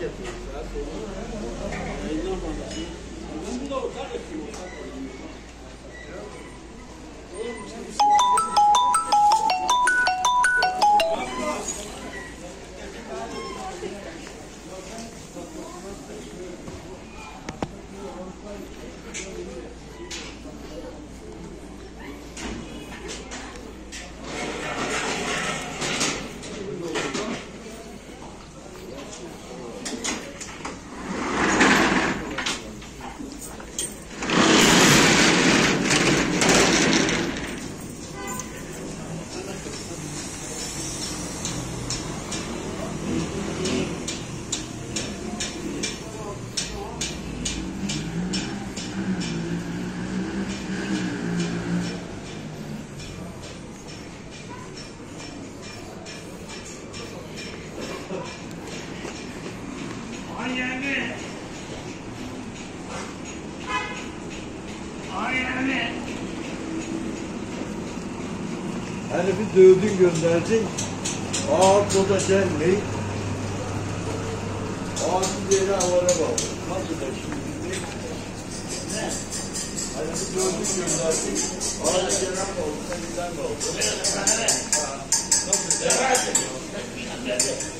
Gracias. Ayağını. Hani bir dövdün gönderdin. Aa bu da gelmeyi. Ağzın yeri havara bağlı. Nasıl da şimdi? Ne? Hani bir dövdün gönderdin. Yeri havara bağlı. Sen giden? Böyle sana ne? Nasıl? Beraber.